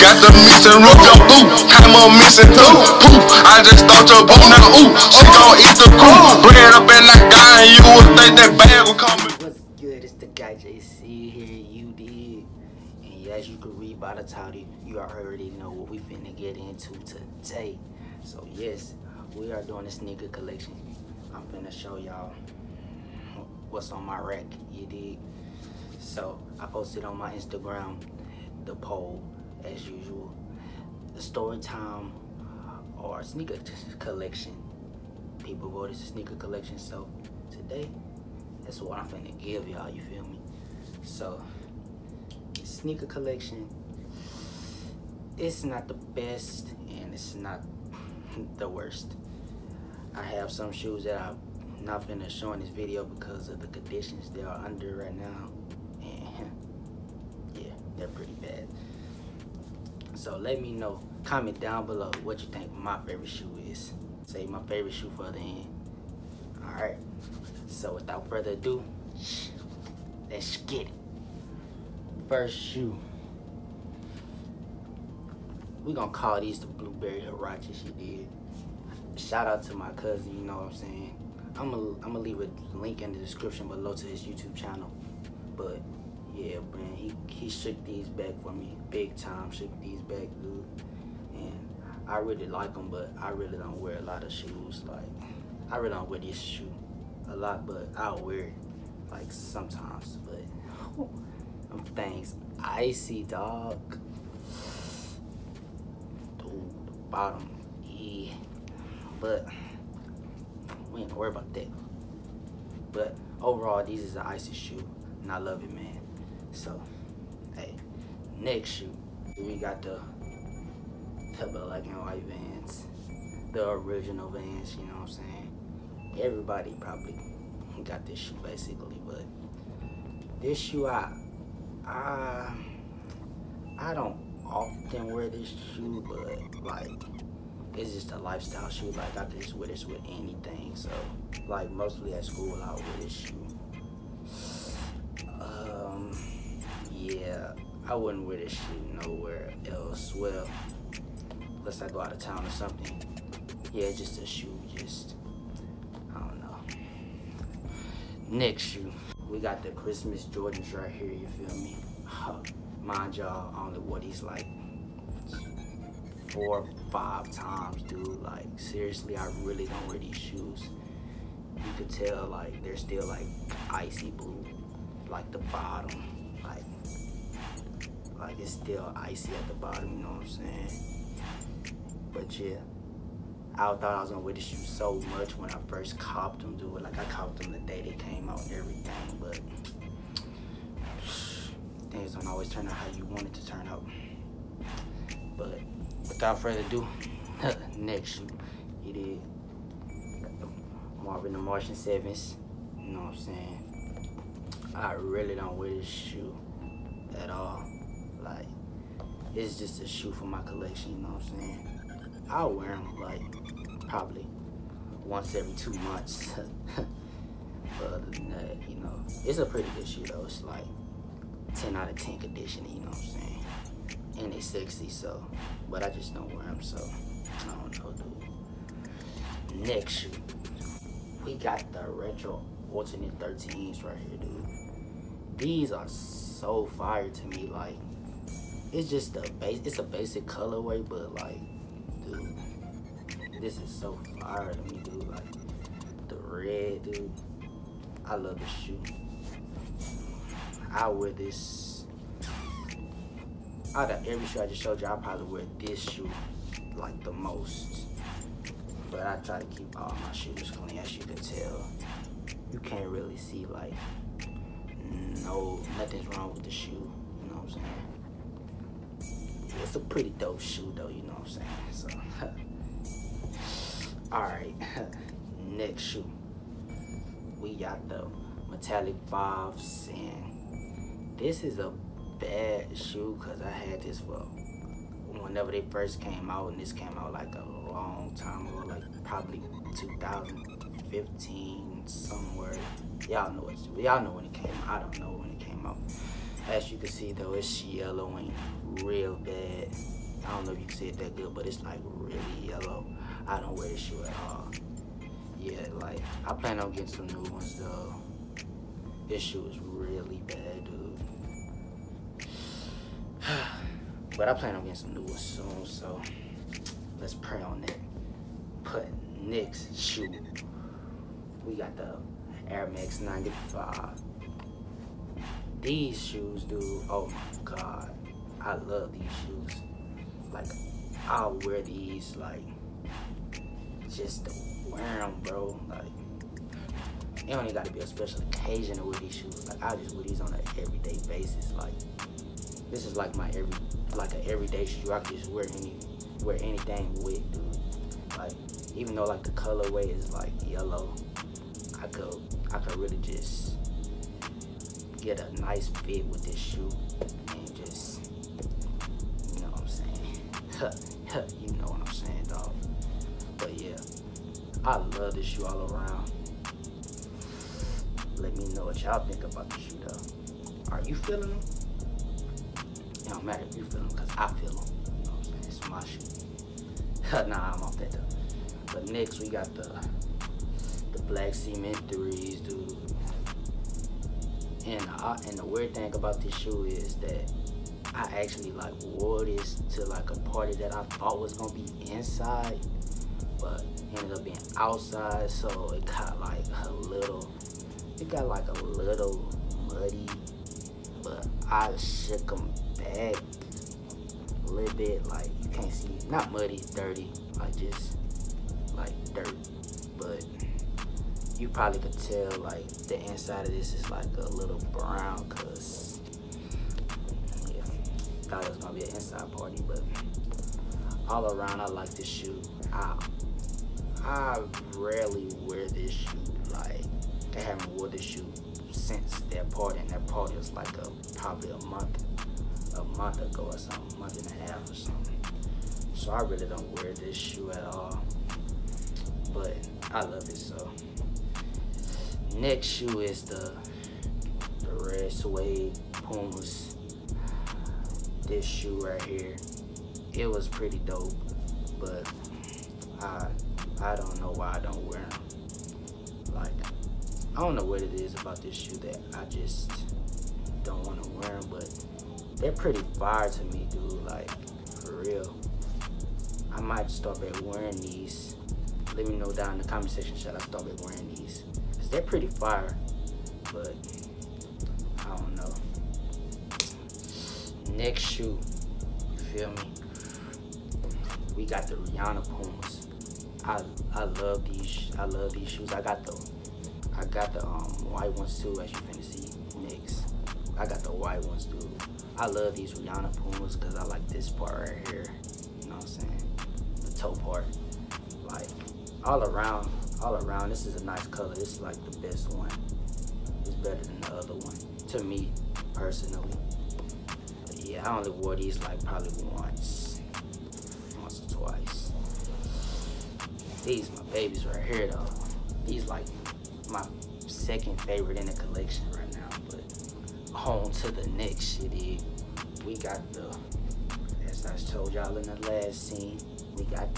got the missing rope your boo. Came up missing too. Poof, I just thought your boo now ooh. She gon' eat the crew. Bread up in that guy and you would think that bag would come. What's good? It's the guy Jaycee here. You did, and as you can read by the title, you already know what we finna get into today. So yes, we are doing a sneaker collection. I'm finna show y'all what's on my rack. You did. So I posted on my Instagram the poll as usual. The story time uh, or sneaker collection. People voted sneaker collection. So today, that's what I'm finna give y'all. You feel me? So sneaker collection. It's not the best and it's not the worst. I have some shoes that I'm not finna show in this video because of the conditions they are under right now. And yeah, they're pretty bad. So let me know, comment down below what you think my favorite shoe is. Say my favorite shoe for the end. Alright, so without further ado, let's get it. First shoe. We gonna call these the Blueberry Huaraches you did. Shout out to my cousin, you know what I'm saying? I'm gonna I'm gonna leave a link in the description below to his YouTube channel. But yeah, man, he he shook these back for me, big time. Shook these back, dude. And I really like them, but I really don't wear a lot of shoes. Like I really don't wear this shoe a lot, but I'll wear it like sometimes. But them things icy, dog. Dude, the bottom, yeah. But we ain't gonna worry about that. But overall, these is an icy shoe, and I love it, man. So, hey, next shoe, we got the the black and white Vans, the original Vans. You know what I'm saying? Everybody probably got this shoe basically, but this shoe, I, I, I don't often wear this shoe, but like it's just a lifestyle shoe. Like I can just wear this with anything. So like mostly at school I'll wear this shoe. I wouldn't wear this shoe nowhere else. Well, unless I go out of town or something. Yeah, just a shoe, just I don't know. Next shoe. We got the Christmas Jordans right here, you feel me? Mind y'all, I only wore these like four, five times, dude. Like, seriously, I really don't wear these shoes. You could tell, like, they're still, like, icy blue. Like, the bottom. Like, it's still icy at the bottom, you know what I'm saying? But, yeah. I thought I was gonna wear the shoes so much when I first copped them, dude. Like, I copped them the day they came out and everything, but things don't always turn out how you want it to turn out. But without further ado, next shoe, it is Marvin the Martian Sevens. You know what I'm saying? I really don't wear this shoe at all. Like, it's just a shoe for my collection, you know what I'm saying? I'll wear them like probably once every two months. but other than that, you know, it's a pretty good shoe though. It's like 10 out of 10 conditioning, you know what I'm saying? And it's sexy, so, but I just don't wear them, so I don't know, dude. Next shoe, we got the retro alternate 13s right here, dude. These are so fire to me, like, it's just a base, it's a basic colorway, but like, dude, this is so fire to me, dude. Like, the red, dude. I love this shoe. I wear this. Out of every shoe I just showed you, I probably wear this shoe like the most. But I try to keep all my shoes clean, as you can tell. You can't really see like no nothing's wrong with the shoe. You know what I'm saying? It's a pretty dope shoe though. You know what I'm saying? So, all right, next shoe. We got the metallic fives and this is a bad shoe because I had this for whenever they first came out and this came out like a long time ago like probably 2015 somewhere y'all know it y'all know when it came out I don't know when it came out as you can see though it's yellowing real bad I don't know if you can see it that good, but it's like really yellow. I don't wear this shoe at all. Yeah, like I plan on getting some new ones though. This shoe is really bad, dude. but I plan on getting some new ones soon, so let's pray on that. Put Nick's shoe. We got the Air Max 95. These shoes, dude, oh my god. I love these shoes. Like, I'll wear these, like, just to wear them, bro. Like, it don't even gotta be a special occasion to wear these shoes. Like, I just wear these on an everyday basis. Like, this is like my every, like an everyday shoe. I can just wear any, wear anything with, dude. Like, even though like the colorway is like yellow, I could, I could really just get a nice fit with this shoe and just, you know what I'm saying? you know what I'm saying, dog. But yeah, I love this shoe all around. Let me know what y'all think about the shoe though. Are you feeling them? It don't matter if you feel them, cause I feel them. You know what I'm saying? It's my shoe. nah, I'm off that though. But next we got the the black cement threes, dude. And I, and the weird thing about this shoe is that I actually like wore this to like a party that I thought was gonna be inside, but ended up being outside. So it got like a little, it got like a little muddy, but I shook them back a little bit. Like you can't see, not muddy, dirty, like just like dirt, you probably could tell like the inside of this is like a little brown cause yeah thought it was gonna be an inside party but all around I like this shoe. I I rarely wear this shoe like I haven't wore this shoe since that party and that party was like a probably a month a month ago or something month and a half or something. So I really don't wear this shoe at all but I love it so Next shoe is the the red suede Pumas. This shoe right here, it was pretty dope, but I I don't know why I don't wear them. Like I don't know what it is about this shoe that I just don't want to wear them, but they're pretty fire to me, dude. Like for real. I might start wearing these. Let me know down in the comment section should I start wearing these. Cause they're pretty fire, but I don't know. Next shoe, you feel me? We got the Rihanna Pumas. I I love these. I love these shoes. I got the I got the um, white ones too, as you finna see next. I got the white ones too. I love these Rihanna Pumas because I like this part right here. You know what I'm saying? The toe part. Like all around, all around, this is a nice color. This is like the best one. It's better than the other one, to me, personally. But yeah, I only wore these like probably once, once or twice. These my babies right here though. These like my second favorite in the collection right now. But on to the next shit we got the, as I told y'all in the last scene, we got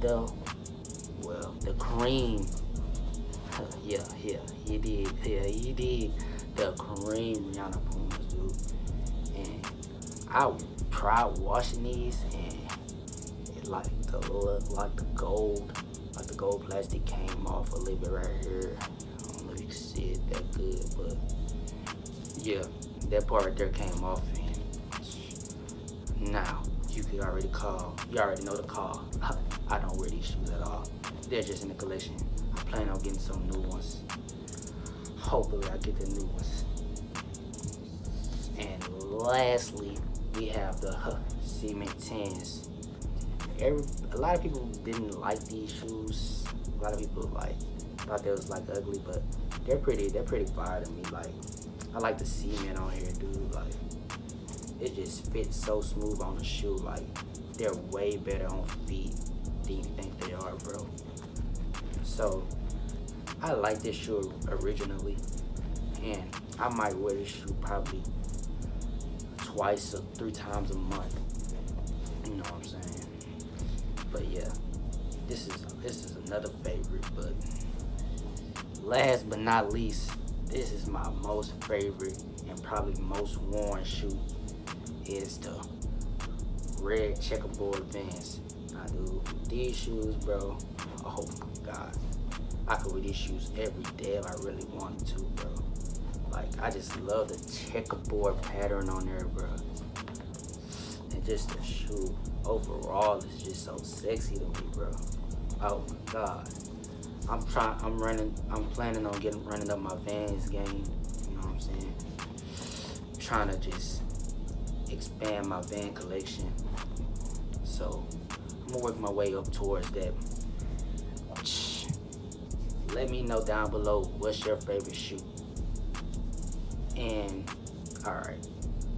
the the cream. Uh, yeah, yeah, he did. Yeah, he did. The cream Rihanna Pumas, dude. And I tried washing these, and it like the look, like the gold, like the gold plastic came off a little bit right here. I don't know if you can see it that good, but yeah, that part right there came off. And now you could already call. You already know the call. I don't wear these shoes at all they're just in the collection. I plan on getting some new ones. Hopefully I get the new ones. And lastly, we have the huh, Cement 10s. Every, a lot of people didn't like these shoes. A lot of people like thought they was like ugly, but they're pretty. They're pretty fire to me. Like I like the cement on here, dude. Like it just fits so smooth on the shoe. Like they're way better on feet than you think they are, bro. So I like this shoe originally, and I might wear this shoe probably twice or three times a month. You know what I'm saying? But yeah, this is this is another favorite. But last but not least, this is my most favorite and probably most worn shoe is the red checkerboard Vans. I do these shoes, bro. Oh god, I could wear these shoes every day if I really wanted to, bro. Like I just love the checkerboard pattern on there, bro. And just the shoe overall is just so sexy to me, bro. Oh my god. I'm trying I'm running I'm planning on getting running up my Vans game. You know what I'm saying? trying to just expand my van collection. So I'm gonna work my way up towards that. Let me know down below what's your favorite shoe. And all right,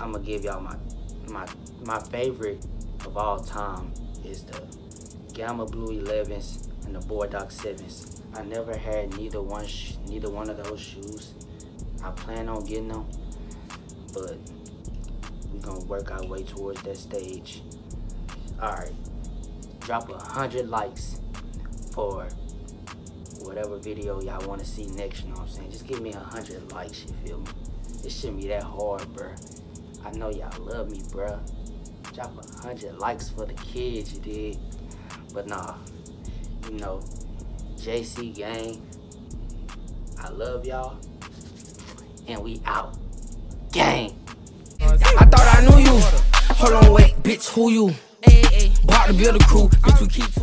I'm gonna give y'all my my my favorite of all time is the Gamma Blue 11s and the Bordeaux 7s. I never had neither one neither one of those shoes. I plan on getting them, but we're gonna work our way towards that stage. All right, drop a hundred likes for whatever video y'all want to see next. You know what I'm saying? Just give me a hundred likes. You feel me? It shouldn't be that hard, bruh. I know y'all love me, bruh. Drop a hundred likes for the kids, you did. But nah, you know, Jaycee gang. I love y'all. And we out. Gang. I thought I knew you. Hold on, wait, bitch, who you? To build a crew, bitch, we keep.